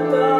above.